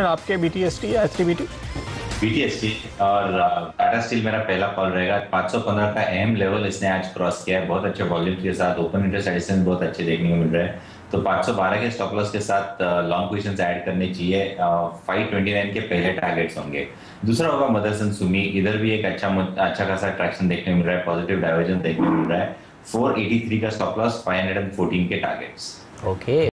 आपके B T S T या H T B T BTST और uh, टाटा स्टील मेरा पहला कॉल रहेगा। 515 का एम लेवल इसने आज क्रॉस किया है। बहुत अच्छे वॉल्यूम के साथ ओपन इंटरेस्ट एडिशन बहुत अच्छे देखने को मिल रहे हैं। तो 512 के स्टॉप लॉस के साथ लॉन्ग पोजिशन ऐड करने चाहिए। फाइव ट्वेंटी नाइन के पहले टारगेट्स होंगे। दूसरा होगा मदरसन सुमी इधर भी एक अच्छा अच्छा खासा ट्रैक्शन देखने को मिल रहा है। पॉजिटिव डाइवर्जन देखने को मिल रहा है। 483 का स्टॉप लॉस 514 के टारगेट्स ओके okay.